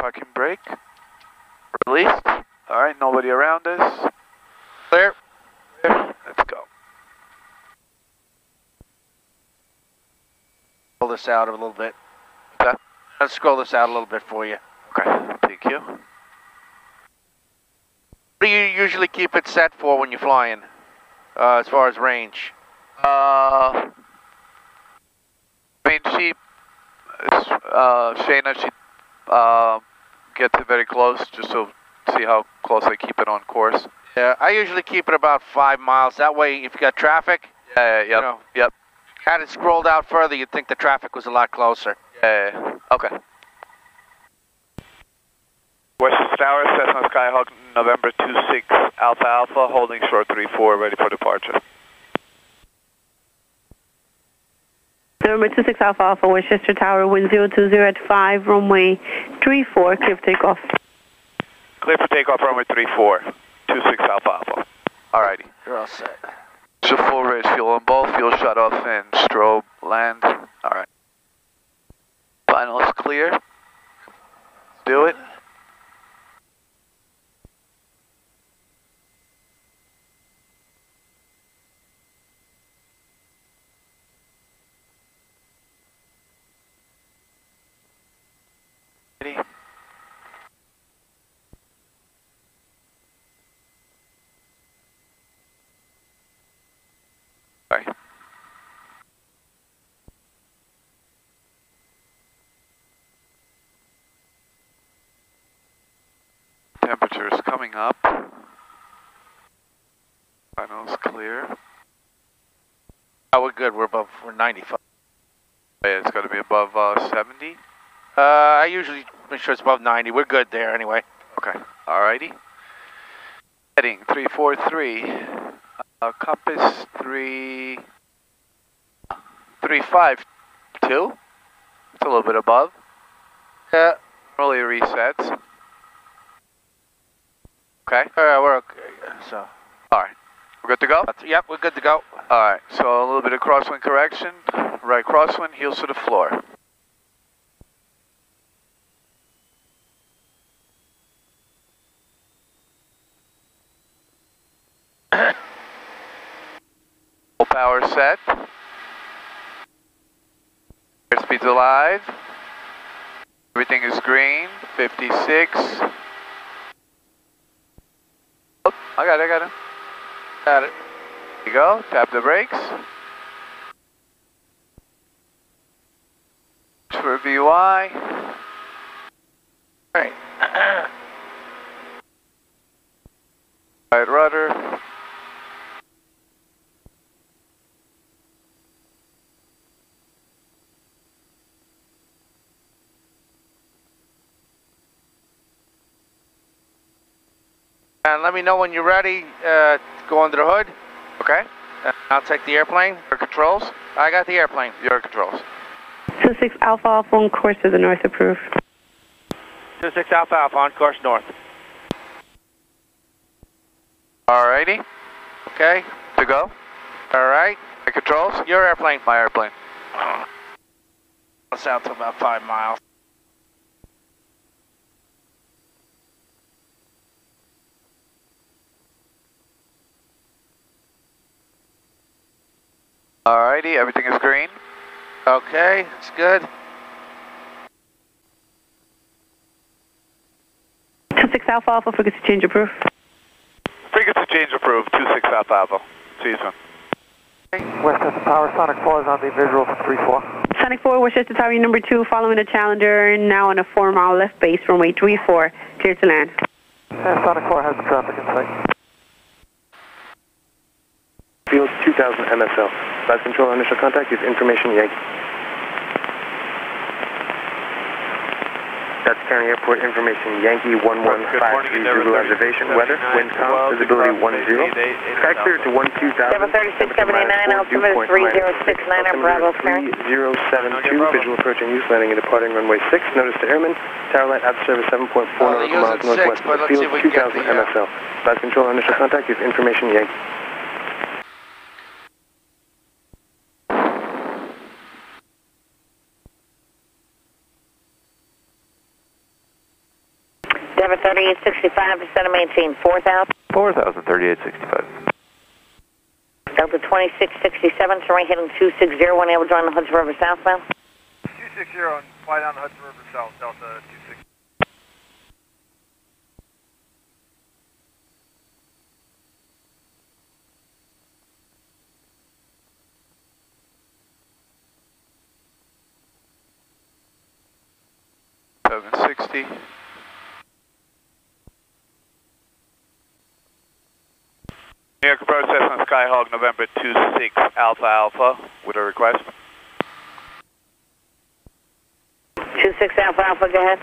Parking brake. Released. All right, nobody around us. Clear. Clear. Let's go. Pull this out a little bit. Okay. Let's scroll this out a little bit for you. Okay, thank you. What do you usually keep it set for when you're flying, uh, as far as range? Uh, I mean, she, uh, Shayna, she, uh, gets it very close just to see how close I keep it on course. Yeah, I usually keep it about five miles. That way, if you got traffic, Yeah, yeah, yep, You know. yep. had it scrolled out further, you'd think the traffic was a lot closer. Yeah, yeah, yeah. okay. Western Tower, Cessna Skyhawk, November 26 Alpha Alpha, holding short 34, ready for departure. November 26 Alpha Alpha, Westchester Tower, wind 020 at 5, runway 34, clear for takeoff. Clear for takeoff, runway 34, 26 Alpha Alpha. Alrighty. You're all set. So full raise fuel on both, fuel shut off and strobe land. Alright. Final is clear. Do it. Ready? Sorry. Temperature is coming up. Finals clear. Oh, we're good. We're above. We're 95. Yeah, it's got to be above uh, 70. Uh, I usually make sure it's above 90. We're good there anyway. Okay. Alrighty. Heading 343. Uh, compass 3. 352. It's a little bit above. Yeah. Really resets. Okay. All right, we're okay. So. Alright. We're good to go? that's- Yep, we're good to go. Alright. So a little bit of crosswind correction. Right crosswind, heels to the floor. Full power set. Airspeed's alive. Everything is green. 56. Oh, I got it, I got it. Got it. There you go. Tap the brakes. For VY. All right. Right rudder. And let me know when you're ready. Uh, to go under the hood. Okay. Uh, I'll take the airplane. Your controls. I got the airplane. Your controls. 26 Alpha Alpha on course to the north approved. 26 Alpha Alpha on course north. Alrighty. Okay. To go. All right. My controls. Your airplane. My airplane. It's out to about five miles. Alrighty. Everything is green. Okay, it's good. 26 Alpha Alpha, frequency change approved. Frequency change approved. 26 Alpha Alpha. See you soon. Westchester Tower, Sonic 4 is on the visual for 3-4. Sonic 4, Westchester Tower, number 2, following the Challenger, and now on a 4 mile left base, runway 34, clear to land. And Sonic 4 has the traffic in sight. Field 2000 MSL. Flight control initial contact is information Yankee. Dutchess County Airport information Yankee 1153 Zulu observation. Weather, wind calm, visibility 10. Sky clear to 12000. 736, 789, altimeter 3069, Bravo clear. 3072, visual approach and use, landing and departing runway 6. Notice to airmen, tower light out of service 7.4 Well, they're nautical miles using six, northwest but of the let's see field, if we can get 2000 the, uh, MSL. Flight control initial contact is information Yankee. Endeavor 3865, descend and maintain 4000. 4000, 3865. Delta 2667, terrain heading 260, unable to join the Hudson River southbound. 260 and fly down the Hudson River South, Delta 260. Seven sixty. New York approach Cessna Skyhawk November 26 Alpha Alpha with a request. 26 Alpha Alpha, go ahead.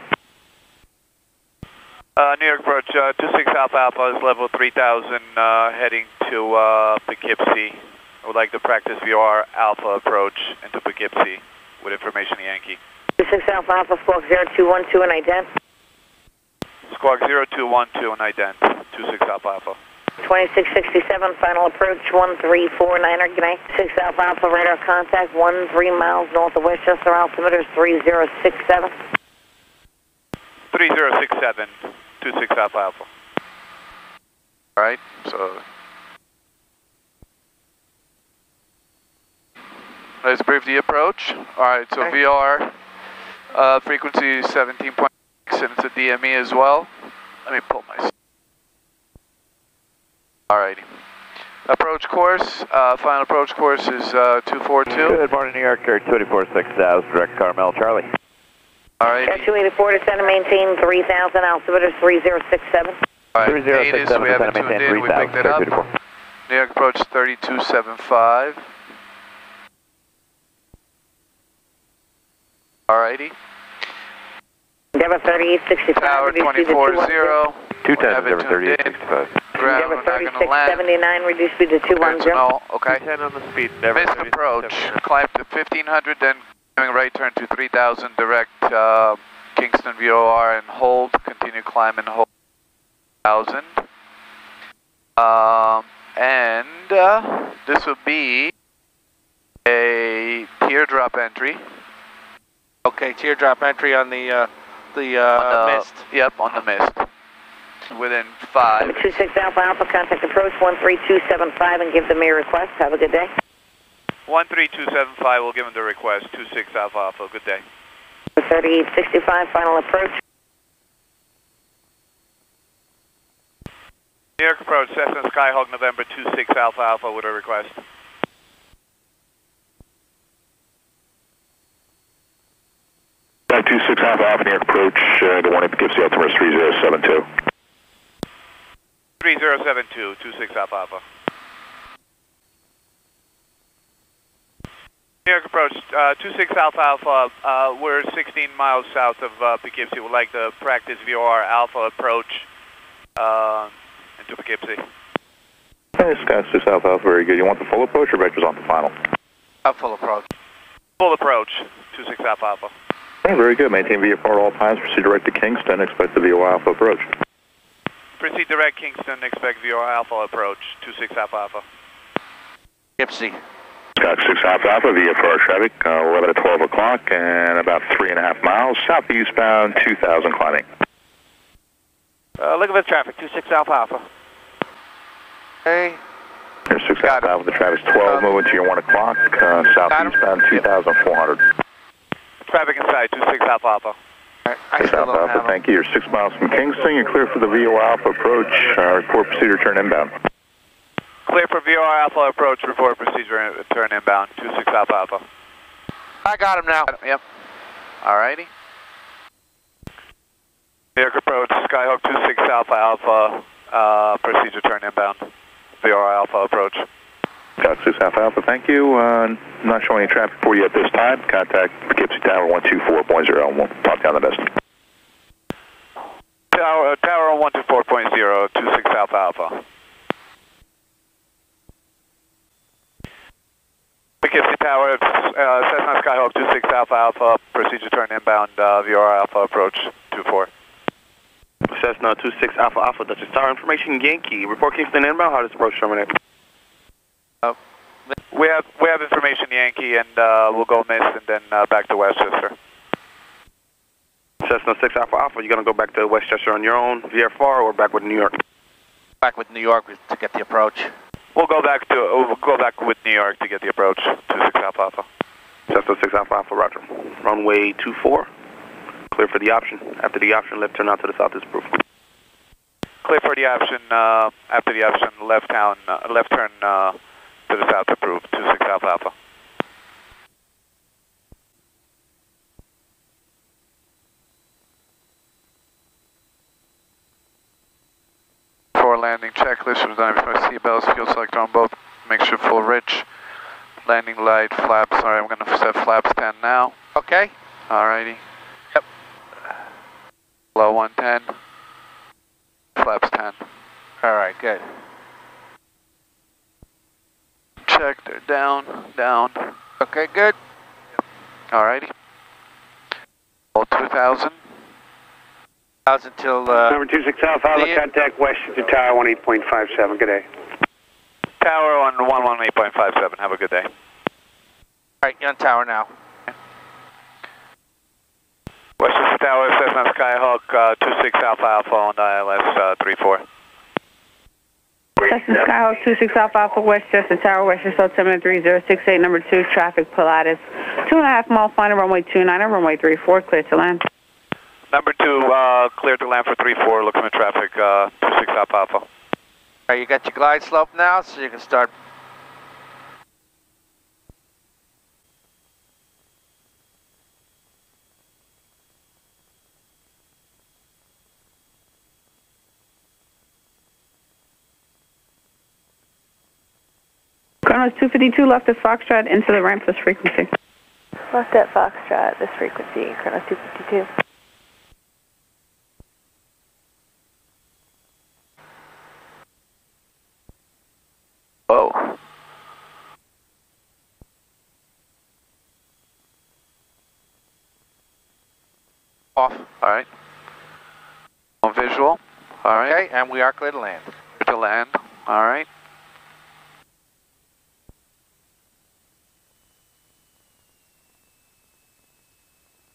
Uh, New York approach uh, 26 Alpha Alpha is level 3000 uh, heading to uh, Poughkeepsie. I would like to practice VOR Alpha approach into Poughkeepsie with information Yankee. 26 Alpha Alpha, squawk 0212 and ident. Squawk 0212 and ident 26 Alpha Alpha. 2667, final approach 1349er, good 6 Alpha Alpha, radar contact 13 miles north of Westchester, altimeter is 3067. 3067 26 Alpha Alpha. All right, so let's brief the approach. All right, so Okay. VOR uh, frequency 17.6 and it's a DME as well. Let me pull my. All righty. Approach course, uh, final approach course is uh, 242. Good morning, New York, Air 246 Dallas, direct Carmel, Charlie. All Air righty. 284, descend and maintain 3000, altimeter is 3067. All right, ATIS, 3067, we have it tuned in, we maintain picked it 3000, up. New York approach 3275. Alrighty. Endeavor 3865, Tower reduce speed to 240. 210 Have Endeavor 3865. Ground, Endeavor we're not gonna land. 3679, reduce speed to Clear to 210. null, okay. 10 on the speed. Missed approach. Climb to 1500, then going right turn to 3000, direct uh, Kingston VOR and hold. Continue climbing hold 1000. Um, and uh, this will be a teardrop entry. Okay, teardrop entry on the, uh, the, on uh, the- missed. Yep, on the missed. Within five. 26 Alpha Alpha, contact approach 13275 and give them a request. Have a good day. 13275 we'll give him the request 26 Alpha Alpha. Good day. 3865, final approach. New York approach Cessna Skyhawk November 26 Alpha Alpha with a request. Nine two six Alpha Alpha New York approach, uh, the one in Poughkeepsie, altimeter 3072. 3072 26 Alpha Alpha. New York approach uh, 26 Alpha Alpha. Uh, we're 16 miles south of uh, Poughkeepsie. Would like to practice VOR Alpha approach uh, into Poughkeepsie. Hey, Sky 6 Alpha Alpha, very good. You want the full approach or just on the final? Uh, full approach. Full approach 26 Alpha Alpha. Hey, very good. Maintain VFR at all times. Proceed direct to Kingston. Expect the VOR Alpha approach. Proceed direct Kingston. Expect VOR Alpha approach 26 Alpha Alpha. Poughkeepsie. Sky 6 Alpha Alpha, VFR traffic, uh, 11 to 12 o'clock and about three and a half miles. Southeastbound, 2000 climbing. Uh, look at the traffic, 26 Alpha Alpha. Hey, Air 6 Alpha Alpha, the traffic's 12, moving to your 1 o'clock. Uh, southeastbound, 2400. Traffic inside 26 Alpha Alpha. I 6 still Alpha don't Alpha, have thank you. You're 6 miles from Kingston. You're clear for the VOR Alpha approach. Uh, report procedure turn inbound. Clear for VOR Alpha approach. Report procedure turn inbound 26 Alpha Alpha. I got him now. Yep. Alrighty. New York approach, Skyhawk 26 Alpha Alpha, uh, procedure turn inbound. VOR Alpha approach. Sky 6 Alpha Alpha, thank you. Uh, not showing any traffic for you at this time. Contact Poughkeepsie Tower 124.0 and we'll talk down the best. Tower, uh, tower 124.0, 26 Alpha Alpha. Poughkeepsie Tower, uh, Cessna Skyhawk 26 Alpha Alpha, procedure turn inbound, uh, VOR Alpha approach 24. Cessna 26 Alpha Alpha, Dutch Tower, Information Yankee. Report Kingston inbound. How does approach terminate? We have we have information Yankee and uh, we'll go missed and then uh, back to Westchester. Cessna Cessna 6 Alpha Alpha, you going to go back to Westchester on your own, VFR, or back with New York? Back with New York to get the approach. We'll go back to we'll go back with New York to get the approach. Two six Alpha Alpha. Cessna 6 Alpha Alpha, roger. Runway 24, clear for the option. After the option, left turn out to the south is approved. Clear for the option. Uh, after the option, left down, uh, left turn uh, to the south approved. Two six Alpha Alpha. For landing checklist was done before seatbelts, fuel selector on both. Make sure full rich. Landing light, flaps. Sorry, I'm gonna set flaps 10 now. Okay. Alrighty. Yep. Low 110. Flaps 10. All right, good check, they're down, down. Okay, good. Alrighty. All 2000. 2000 till... Uh, Number 26 South, out of contact, west to tower 18.57. Good day. Tower on 118.57. Have a good day. Alright, you're on tower now. Westchester Tower, Cessna Skyhawk, uh, 26 Alpha Alpha on ILS uh, four. Custom Sky Hawk 265 Alpha Westchester Tower, Westchester Altimeter 3068, number 2, traffic Pilatus. Two and a half mile final, runway 29 and runway 34, clear to land. Number 2, uh, clear to land for 34, looking at traffic uh, 265 Alpha. All right, you got your glide slope now, so you can start Chronos 252 left of Foxtrot into the ramp plus frequency. Left at Foxtrot, this frequency, Chronos 252. Whoa. Off. Alright. On visual. Alright. Okay, and we are clear to land. To land. Alright.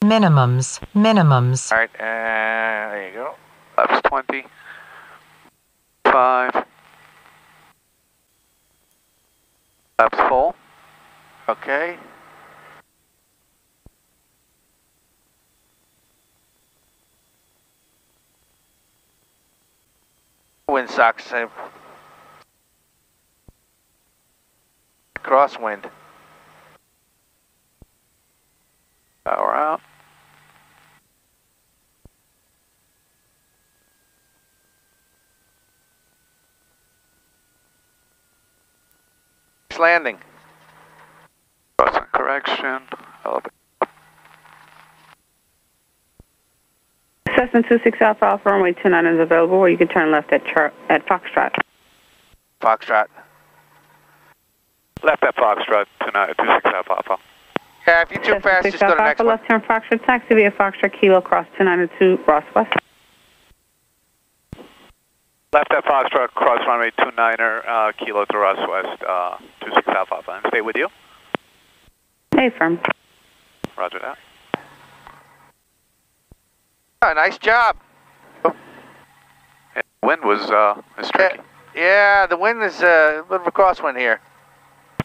Minimums, minimums. All right, uh, there you go. Flaps 20. 5. Flaps full. Okay. Wind sucks. Crosswind. Power out. Nice landing. Crossing correction. Elevate. Cessna 26 Alpha Alpha, runway 29 is available, or you can turn left at, Char- at Foxtrot. Foxtrot. Left at Foxtrot, two nine two six Alpha Alpha. Yeah, if you're too Cessna fast, just go to the Alpha next Alpha, one. left turn Foxtrot, taxi via Foxtrot Kilo, cross 292, Ross West. Left at Foxtrot, cross runway two niner, uh, kilo to Ross West, uh, two six Alpha Alpha. And stay with you. Hey, firm. Roger that. Oh, nice job. Wind was, uh, was tricky. Yeah, the wind is uh, a little bit of a crosswind here.